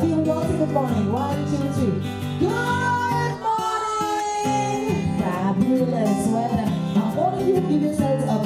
team who wants a good morning. One, two, three. Good morning! Fabulous. Done. Now, all of you give yourselves a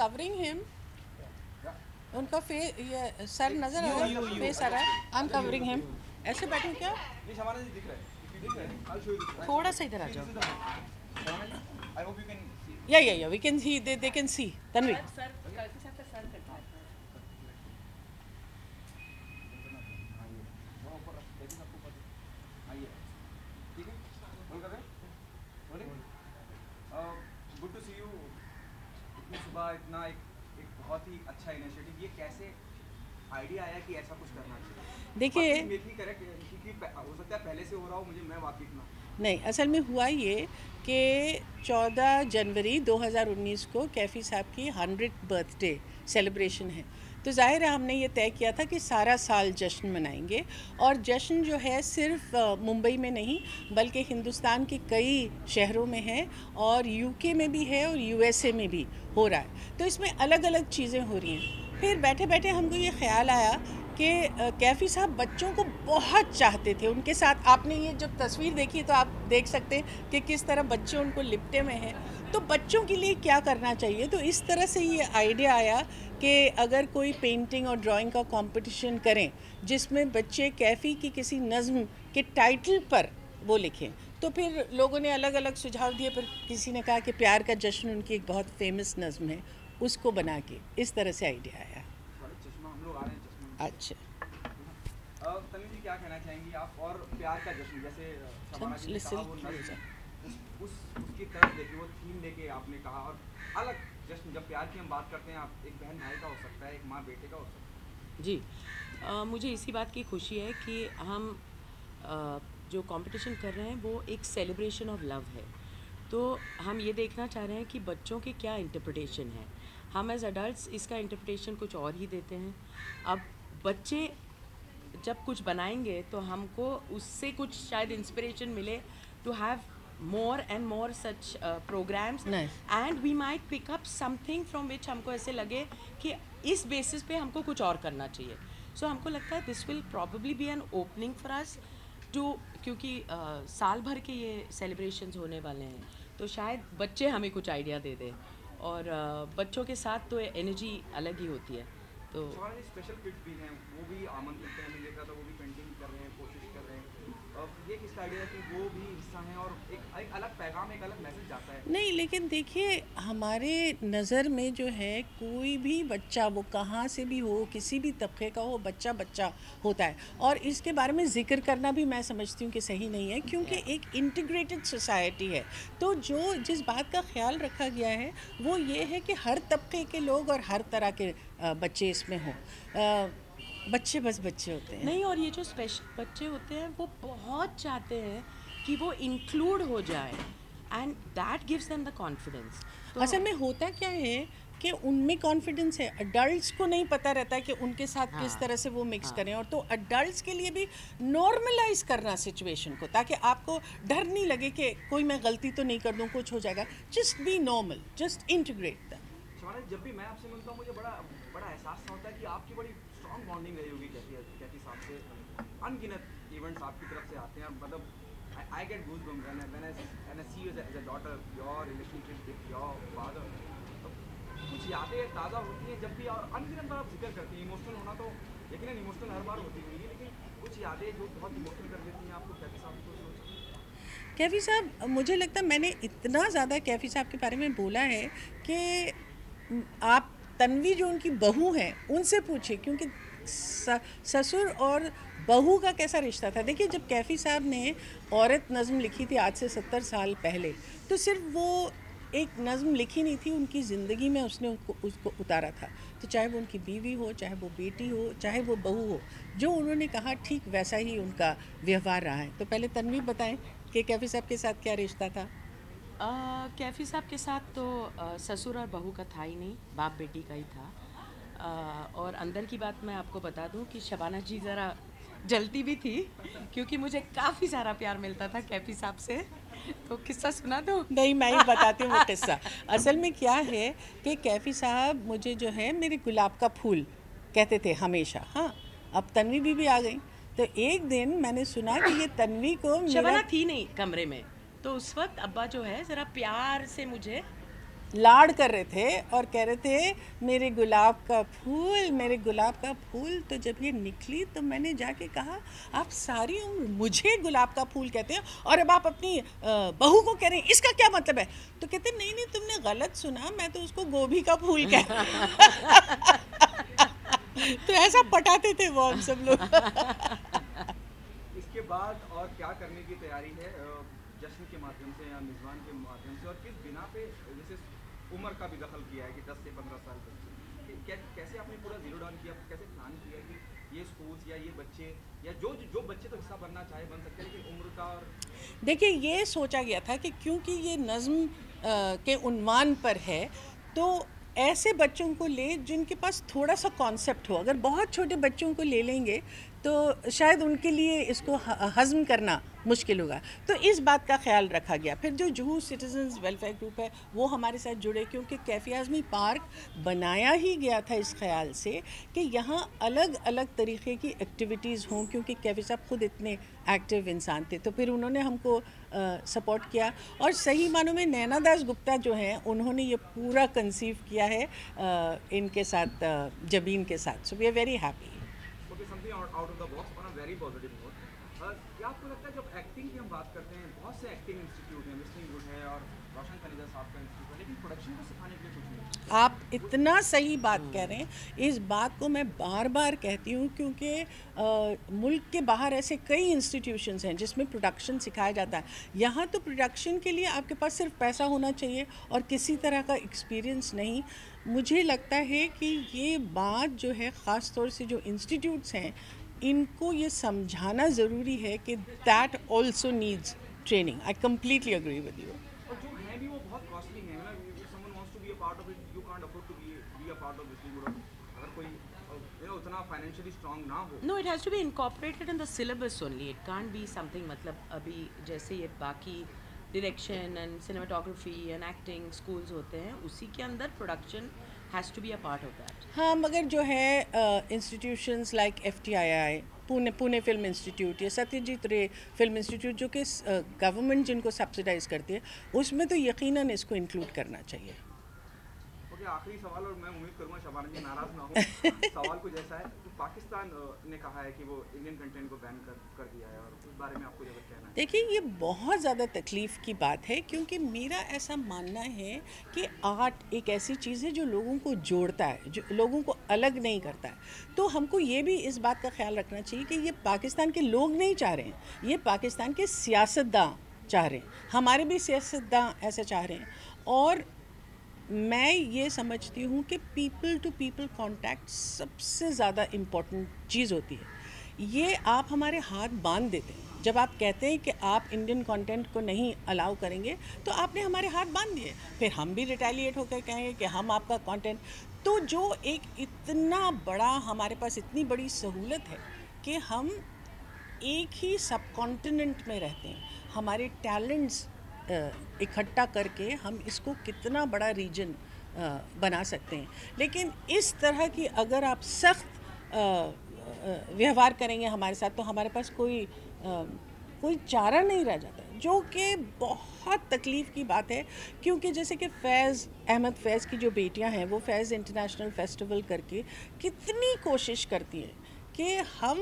covering him? उनका face ये सर नज़र आ रहा है face आ रहा है। आई एम कवरिंग हिम ऐसे बैठूं क्या? है। है. थोड़ा सा इधर आ जाओ। या या या we can see they they can see Tanvi वहाँ ऊपर रख, देखिए सबको ऊपर से। आइए। ठीक है? रोल कर रहे हैं? Rolling? Uh, good to see you. इतनी एक एक बहुत ही अच्छा इनिशिएटिव ये कैसे आइडिया आया कि ऐसा कुछ करना चाहिए? देखिए करेक्ट क्योंकि हो सकता है पहले से हो रहा हो मुझे मैं वाकिफ ना नहीं असल में हुआ ये कि 14 जनवरी 2019 को कैफ़ी साहब की हंड्रेड बर्थडे सेलिब्रेशन है। तो ज़ाहिर है हमने ये तय किया था कि सारा साल जश्न मनाएँगे और जश्न जो है सिर्फ़ मुंबई में नहीं बल्कि हिंदुस्तान के कई शहरों में है और यूके में भी है और यूएसए में भी। हो रहा है। तो इसमें अलग अलग चीज़ें हो रही हैं। फिर बैठे बैठे हमको ये ख्याल आया कि कैफ़ी साहब बच्चों को बहुत चाहते थे। उनके साथ आपने ये जब तस्वीर देखी तो आप देख सकते हैं कि किस तरह बच्चे उनको लिपटे में हैं। तो बच्चों के लिए क्या करना चाहिए? तो इस तरह से ये आइडिया आया कि अगर कोई पेंटिंग और ड्राइंग का कंपटीशन करें, जिसमें बच्चे कैफ़ी की किसी नज़म के टाइटल पर वो लिखें तो फिर लोगों ने अलग अलग सुझाव दिए फिर किसी ने कहा कि प्यार का जश्न उनकी एक बहुत फ़ेमस नज़म है उसको बना के इस तरह से आइडिया आया। अच्छा। जी क्या कहना चाहेंगी? आप और प्यार का जश्न जैसे वो कीजिए। नज्म, जरा। उस उस उसकी तरफ़ देखिए वो थीम लेके आपने कहा और अलग जश्न जब प्यार की हम बात करते हैं आप एक बहन भाई का हो सकता है एक माँ बेटे का हो सकता है। जी। मुझे इसी बात की खुशी है कि हम जो कंपटीशन कर रहे हैं वो एक सेलिब्रेशन ऑफ़ लव है। तो हम ये देखना चाह रहे हैं कि बच्चों के क्या इंटरप्रटेशन है। हम एज अडल्ट्स इसका इंटरप्रटेशन कुछ और ही देते हैं। अब बच्चे जब कुछ बनाएँगे तो हमको उससे कुछ शायद इंस्पिरेशन मिले to have more and more such programs and we might pick up something from which हमको ऐसे लगे कि इस बेसिस पे हमको कुछ और करना चाहिए। सो so, हमको लगता है this will probably be an opening for us too क्योंकि आ, साल भर के ये सेलिब्रेशंस होने वाले हैं तो शायद बच्चे हमें कुछ आइडिया दे दें। और आ, बच्चों के साथ तो एनर्जी अलग ही होती है तो स्पेशल भी हैं वो भी आमंत्रित हैं देखा था वो भी पेंटिंग कर रहे हैं कोशिश कर रहे हैं अब ये किसका आइडिया कि वो भी हिस्सा हैं और एक एक अलग पैगाम एक अलग मैसेज जाता है? नहीं लेकिन देखिए हमारे नज़र में जो है कोई भी बच्चा वो कहाँ से भी हो किसी भी तबके का हो बच्चा बच्चा होता है। और इसके बारे में ज़िक्र करना भी मैं समझती हूँ कि सही नहीं है क्योंकि एक इंटीग्रेटेड सोसाइटी है। तो जो जिस बात का ख्याल रखा गया है वो ये है कि हर तबके के लोग और हर तरह के बच्चे इसमें हों। बच्चे बस बच्चे होते हैं। नहीं और ये जो स्पेशल बच्चे होते हैं वो बहुत चाहते हैं कि वो इंक्लूड हो जाए and that gives them the confidence असल में होता क्या है कि उनमें कॉन्फिडेंस है। अडल्ट को नहीं पता रहता है कि उनके साथ हाँ, किस तरह से वो मिक्स हाँ, करें और तो अडल्ट के लिए भी नॉर्मलाइज करना सिचुएशन को ताकि आपको डर नहीं लगे कि कोई मैं गलती तो नहीं कर दूँ कुछ हो जाएगा। Just be normal just integrate जब भी मैं आपसे मिलता हूँ, मुझे बड़ा बड़ा एहसास होता है कि आपकी बड़ी स्ट्रॉन्ग बॉन्डिंग रही होगी साहब से। अनगिनत इवेंट्स आपकी तरफ़ से आते हैं। मतलब कुछ यादें ताज़ा होती हैं जब भी, और अनगिनत बार आप ज़िक्र करती हैं। इमोशनल होना तो यकीन इमोशनल हर बार होती हुई है लेकिन कुछ यादें जो बहुत इमोशनल कर देती हैं आपको साहब को कैफ़ी साहब, मुझे लगता है मैंने इतना ज़्यादा कैफ़ी साहब के बारे में बोला है कि आप तन्वी जो उनकी बहू है, उनसे पूछिए, क्योंकि ससुर और बहू का कैसा रिश्ता था? देखिए, जब कैफ़ी साहब ने औरत नज़म लिखी थी आज से सत्तर साल पहले तो सिर्फ़ वो एक नज़म लिखी नहीं थी, उनकी ज़िंदगी में उसने उसको उसको उतारा था। तो चाहे वो उनकी बीवी हो, चाहे वो बेटी हो, चाहे वो बहू हो, जो उन्होंने कहा, ठीक, वैसा ही उनका व्यवहार रहा है। तो पहले तन्वी बताएँ कि कैफ़ी साहब के साथ क्या रिश्ता था? कैफी साहब के साथ तो ससुर और बहू का था ही नहीं बाप बेटी का ही था। आ, और अंदर की बात मैं आपको बता दूँ कि शबाना जी ज़रा जलती भी थी क्योंकि मुझे काफ़ी सारा प्यार मिलता था कैफी साहब से। तो किस्सा सुना दो? नहीं मैं ही बताती हूँ वो किस्सा। असल में क्या है कि कैफ़ी साहब मुझे जो है मेरे गुलाब का फूल कहते थे हमेशा। हाँ अब तन्वी भी आ गई। तो एक दिन मैंने सुना कि ये तन्वी को शबाना थी नहीं कमरे में। तो उस वक्त अब्बा जो है ज़रा प्यार से मुझे लाड कर रहे थे और कह रहे थे मेरे गुलाब का फूल मेरे गुलाब का फूल तो जब ये निकली तो मैंने जाके कहा आप सारी उम्र मुझे गुलाब का फूल कहते हैं और अब आप अपनी बहू को कह रहे हैं इसका क्या मतलब है? तो कहते नहीं नहीं तुमने गलत सुना मैं तो उसको गोभी का फूल कह तो ऐसा पटाते थे वो हम सब लोग. इसके बाद और क्या करने की तैयारी है? के माध्यम से या मेज़बान के माध्यम से और किस बिना पे जैसे उम्र का भी दखल किया है कि 10 से 15 साल तक कै, कैसे आपने पूरा ज़ीरो डाउन किया? कैसे प्लान किया कि ये स्कूल्स या ये बच्चे या जो जो बच्चे तो हिस्सा बनना चाहे बन सकते हैं लेकिन उम्र का और देखिए ये सोचा गया था कि क्योंकि ये नज़म के उन्वान पर है तो ऐसे बच्चों को ले जिनके पास थोड़ा सा कॉन्सेप्ट हो। अगर बहुत छोटे बच्चों को ले लेंगे तो शायद उनके लिए इसको हज़म करना मुश्किल होगा। तो इस बात का ख्याल रखा गया। फिर जो जूहू सिटीजन्स वेलफेयर ग्रुप है वो हमारे साथ जुड़े क्योंकि कैफी आज़मी पार्क बनाया ही गया था इस ख्याल से कि यहाँ अलग अलग तरीके की एक्टिविटीज़ हों क्योंकि कैफी साहब खुद इतने एक्टिव इंसान थे। तो फिर उन्होंने हमको सपोर्ट किया। और सही मानों में नैना दास गुप्ता जो हैं उन्होंने ये पूरा कंसीव किया है अ, इनके साथ जबीन के साथ। So we are very happy okay be out of the box on a very positive note क्या आपको लगता है जब एक्टिंग की हम बात करते हैं, बहुत से एक्टिंग इंस्टीट्यूट हैं मिस्टिंग गुड है और रोशन खलीजा साहब का इंस्टीट्यूट है, लेकिन प्रोडक्शन को सिखाने के लिए कुछ नहीं। आप इतना सही बात कह रहे हैं। इस बात को मैं बार बार कहती हूँ क्योंकि मुल्क के बाहर ऐसे कई इंस्टीट्यूशंस हैं जिसमें प्रोडक्शन सिखाया जाता है। यहाँ तो प्रोडक्शन के लिए आपके पास सिर्फ़ पैसा होना चाहिए और किसी तरह का एक्सपीरियंस नहीं। मुझे लगता है कि ये बात जो है ख़ास तौर से जो इंस्टीट्यूट्स हैं, इनको ये समझाना ज़रूरी है कि that also needs training I completely agree with you और जो हैं भी वो बहुत कॉस्टली हैं मतलब if someone wants to be a part of it you can't afford to be be a part of this good अगर कोई यू नो उतना फाइनेंशियली स्ट्रांग ना हो। No it has to be incorporated in the syllabus only it can't be something मतलब अभी जैसे ये बाकी direction and cinematography and acting schools होते हैं उसी के अंदर production has to be a part of that हाँ मगर जो है institutions like F T I I Pune Pune film institute या सत्यजीत रे फ़िल्म इंस्टीट्यूट जो कि गवर्नमेंट जिनको सब्सिडाइज करती है उसमें तो यकीनन इसको इंक्लूड करना चाहिए। ओके आखिरी सवाल और मैं उम्मीद करूँगा शबाना जी नाराज़ ना हो। सवाल कुछ ऐसा है कि पाकिस्तान ने कहा है कि वो इंडियन कंटेंट को बैन कर कर दिया है और उस बारे में आपको जब कहना है। देखिए ये बहुत ज़्यादा तकलीफ़ की बात है क्योंकि मेरा ऐसा मानना है कि आर्ट एक ऐसी चीज़ है जो लोगों को जोड़ता है जो लोगों को अलग नहीं करता है। तो हमको ये भी इस बात का ख्याल रखना चाहिए कि ये पाकिस्तान के लोग नहीं चाह रहे हैं ये पाकिस्तान के सियासतदान चाह रहे हैं। हमारे भी सियासतदान ऐसा चाह रहे हैं और मैं ये समझती हूँ कि पीपल टू पीपल कांटेक्ट सबसे ज़्यादा इम्पोर्टेंट चीज़ होती है। ये आप हमारे हाथ बाँध देते हैं। जब आप कहते हैं कि आप इंडियन कंटेंट को नहीं अलाउ करेंगे तो आपने हमारे हाथ बाँध दिए। फिर हम भी रिटेलिएट होकर कहेंगे कि हम आपका कंटेंट तो जो एक इतना बड़ा, हमारे पास इतनी बड़ी सहूलत है कि हम एक ही सब कॉन्टिनेंट में रहते हैं। हमारे टैलेंट्स इकट्ठा करके हम इसको कितना बड़ा रीजन बना सकते हैं। लेकिन इस तरह की अगर आप सख्त व्यवहार करेंगे हमारे साथ तो हमारे पास कोई आ, कोई चारा नहीं रह जाता जो कि बहुत तकलीफ़ की बात है। क्योंकि जैसे कि फैज़ अहमद फैज़ की जो बेटियाँ हैं वो फैज़ इंटरनेशनल फेस्टिवल करके कितनी कोशिश करती हैं कि हम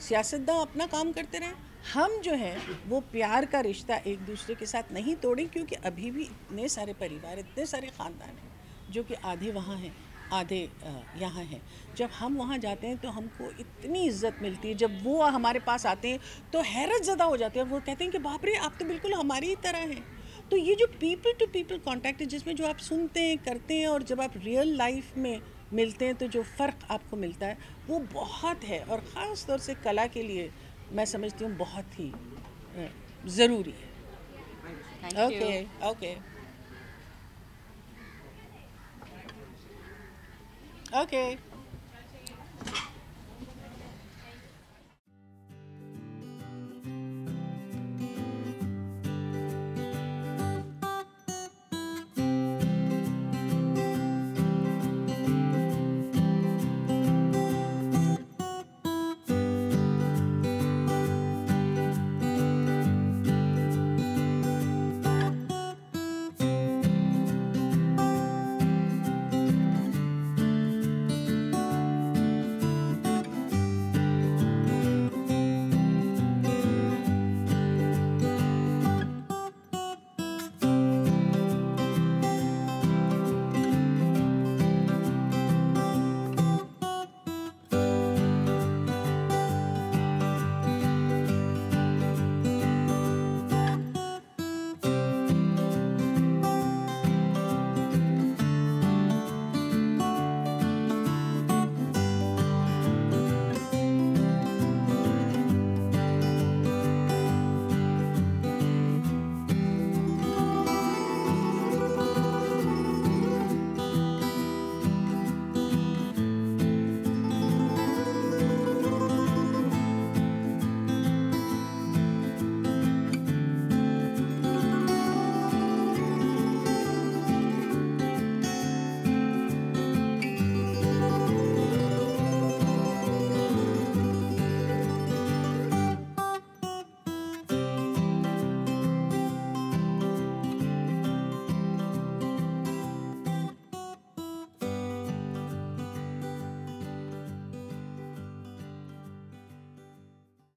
सियासतदान अपना काम करते रहें। हम जो हैं, वो प्यार का रिश्ता एक दूसरे के साथ नहीं तोड़ें, क्योंकि अभी भी इतने सारे परिवार, इतने सारे ख़ानदान हैं, जो कि आधे वहाँ हैं, आधे यहाँ हैं। जब हम वहाँ जाते हैं तो हमको इतनी इज़्ज़त मिलती है। जब वो हमारे पास आते हैं तो हैरत ज़दा हो जाते हैं। वो कहते हैं कि, बाप रे, आप तो बिल्कुल हमारी ही तरह हैं। तो ये जो पीपल टू पीपल कांटेक्ट है, जिसमें जो आप सुनते हैं, करते हैं, और जब आप रियल लाइफ में मिलते हैं तो जो फ़र्क आपको मिलता है, वो बहुत है। और ख़ास तौर से कला के लिए मैं समझती हूँ बहुत ही ज़रूरी है। Okay okay okay